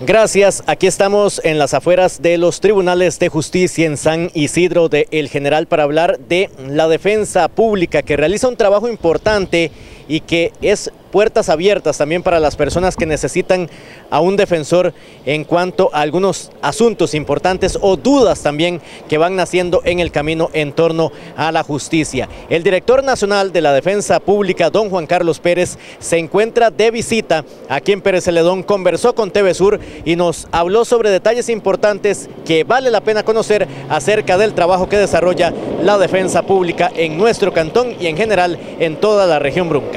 Gracias, aquí estamos en las afueras de los tribunales de justicia en San Isidro de El General para hablar de la defensa pública que realiza un trabajo importante y que es puertas abiertas también para las personas que necesitan a un defensor en cuanto a algunos asuntos importantes o dudas también que van naciendo en el camino en torno a la justicia. El director nacional de la Defensa Pública, don Juan Carlos Pérez, se encuentra de visita aquí en Pérez Celedón, conversó con TV Sur y nos habló sobre detalles importantes que vale la pena conocer acerca del trabajo que desarrolla la defensa pública en nuestro cantón y en general en toda la región Brunca.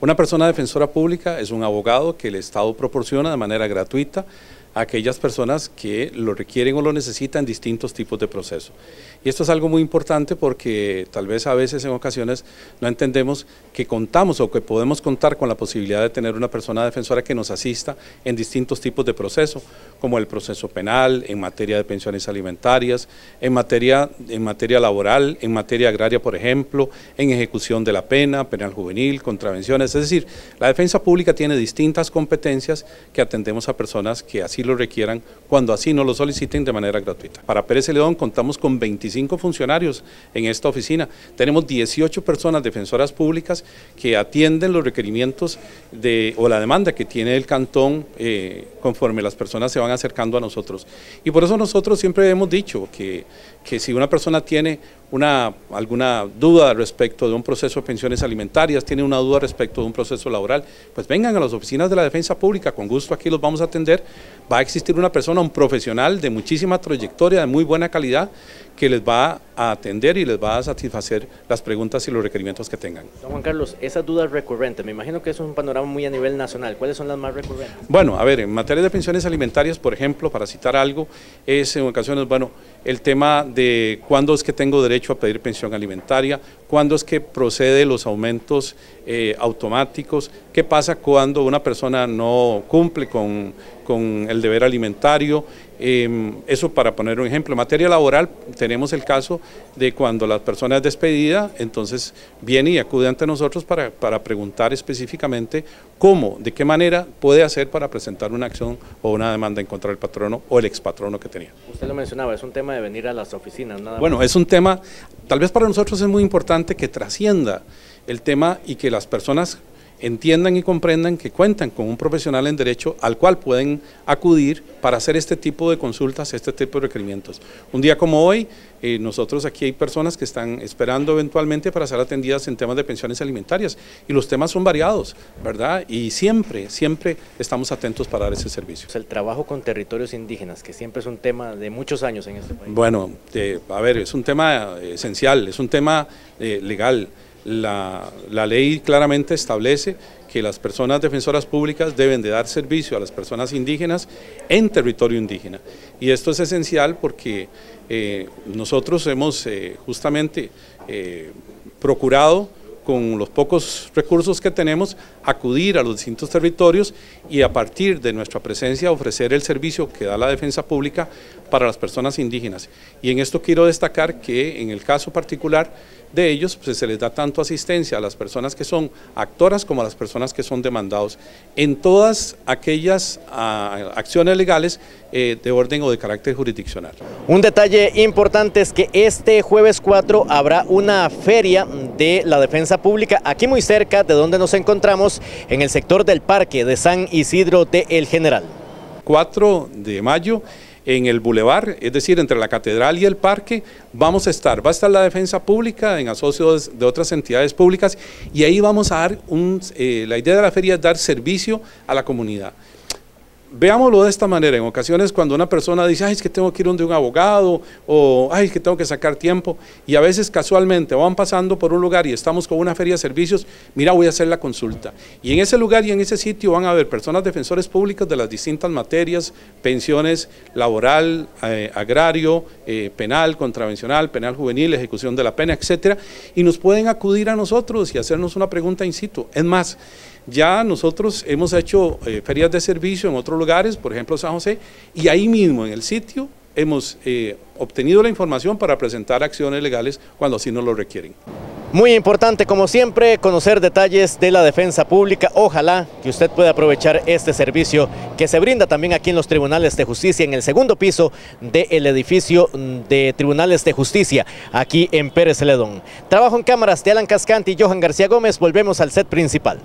Una persona defensora pública es un abogado que el Estado proporciona de manera gratuita a aquellas personas que lo requieren o lo necesitan distintos tipos de procesos. Y esto es algo muy importante porque tal vez a veces en ocasiones no entendemos que contamos o que podemos contar con la posibilidad de tener una persona defensora que nos asista en distintos tipos de procesos, como el proceso penal, en materia de pensiones alimentarias, en materia, en materia laboral, en materia agraria, por ejemplo, en ejecución de la pena, penal juvenil, contravenciones. Es decir, la defensa pública tiene distintas competencias que atendemos a personas que así lo requieran cuando así no lo soliciten de manera gratuita. Para Pérez León contamos con 25 funcionarios en esta oficina. Tenemos 18 personas defensoras públicas que atienden los requerimientos de, o la demanda que tiene el cantón eh, conforme las personas se van acercando a nosotros. Y por eso nosotros siempre hemos dicho que, que si una persona tiene una, alguna duda respecto de un proceso de pensiones alimentarias, tiene una duda respecto de un proceso laboral, pues vengan a las oficinas de la defensa pública, con gusto aquí los vamos a atender. Va a existir una persona, un profesional de muchísima trayectoria, de muy buena calidad, que les va a atender y les va a satisfacer las preguntas y los requerimientos que tengan. Don Juan Carlos, esas dudas recurrentes, me imagino que es un panorama muy a nivel nacional. ¿Cuáles son las más recurrentes? Bueno, a ver, en materia de pensiones alimentarias, por ejemplo, para citar algo, es en ocasiones, bueno, el tema de cuándo es que tengo derecho a pedir pensión alimentaria, cuándo es que procede los aumentos eh, automáticos, qué pasa cuando una persona no cumple con, con el deber alimentario, em, eso para poner un ejemplo. En materia laboral tenemos el caso de cuando la persona es despedida, entonces viene y acude ante nosotros para, para preguntar específicamente cómo, de qué manera puede hacer para presentar una acción o una demanda en contra del patrono o el expatrono que tenía. Usted lo mencionaba, es un tema de venir a las oficinas. Nada bueno, es un tema, tal vez para nosotros es muy importante que trascienda el tema y que las personas entiendan y comprendan que cuentan con un profesional en derecho al cual pueden acudir para hacer este tipo de consultas, este tipo de requerimientos. Un día como hoy, eh, nosotros aquí hay personas que están esperando eventualmente para ser atendidas en temas de pensiones alimentarias y los temas son variados, ¿verdad? Y siempre, siempre estamos atentos para dar ese servicio. El trabajo con territorios indígenas, que siempre es un tema de muchos años en este país. Bueno, eh, a ver, es un tema esencial, es un tema eh, legal. La, ley claramente establece que las personas defensoras públicas deben de dar servicio a las personas indígenas en territorio indígena. Y esto es esencial porque eh, nosotros hemos eh, justamente eh, procurado con los pocos recursos que tenemos, acudir a los distintos territorios y a partir de nuestra presencia ofrecer el servicio que da la defensa pública para las personas indígenas. Y en esto quiero destacar que en el caso particular de ellos pues, se les da tanto asistencia a las personas que son actoras como a las personas que son demandados en todas aquellas ah, acciones legales eh, de orden o de carácter jurisdiccional. Un detalle importante es que este jueves 4 habrá una feria de la defensa pública aquí muy cerca de donde nos encontramos en el sector del parque de San Isidro de El General. 4 de mayo en el bulevar, es decir, entre la catedral y el parque, vamos a estar, va a estar la defensa pública en asocios de otras entidades públicas y ahí vamos a dar un, eh, la idea de la feria es dar servicio a la comunidad. Veámoslo de esta manera, en ocasiones cuando una persona dice, ay, es que tengo que ir donde un abogado, o ay, es que tengo que sacar tiempo, y a veces casualmente van pasando por un lugar y estamos con una feria de servicios, mira, voy a hacer la consulta. Y en ese lugar y en ese sitio van a haber personas defensores públicos de las distintas materias, pensiones, laboral, eh, agrario, eh, penal, contravencional, penal juvenil, ejecución de la pena, etcétera, y nos pueden acudir a nosotros y hacernos una pregunta in situ. Es más, ya nosotros hemos hecho eh, ferias de servicio en otros lugares, por ejemplo San José, y ahí mismo en el sitio hemos eh, obtenido la información para presentar acciones legales cuando así nos lo requieren. Muy importante, como siempre, conocer detalles de la defensa pública. Ojalá que usted pueda aprovechar este servicio que se brinda también aquí en los tribunales de justicia, en el segundo piso del edificio de tribunales de justicia, aquí en Pérez Celedón. Trabajo en cámaras de Alan Cascanti y Johan García Gómez. Volvemos al set principal.